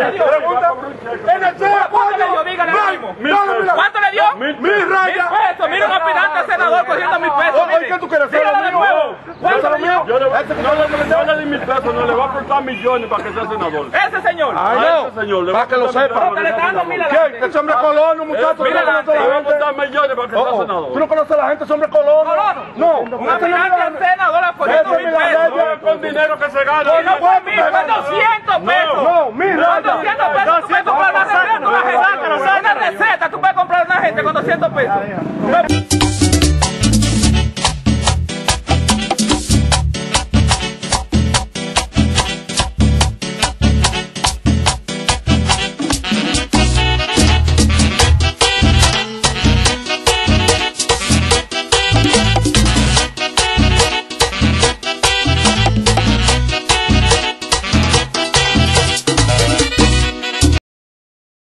Pregunta. En el ¿Cuánto le dio? Dígale ¿Cuánto le dio? Mil pesos. Mira un aspirante senador cogiendo mil pesos. ¿qué tú quieres? Dígale de nuevo. ¿Cuánto le dio? Yo le di mil pesos. No le va a aportar millones para que sea senador. Ese señor. Ah, ese señor. Para que lo sepa. ¿Qué? Ese hombre colono, eh, muchacho. Mira, le va a aportar millones para que sea oh, oh. senador. ¿Tú no conoces a la gente? ¿Ese hombre colono? No. Un aspirante senador apoyando mil pesos. con dinero que se gana. No fue mil, fue 200 pesos. Con 200 pesos.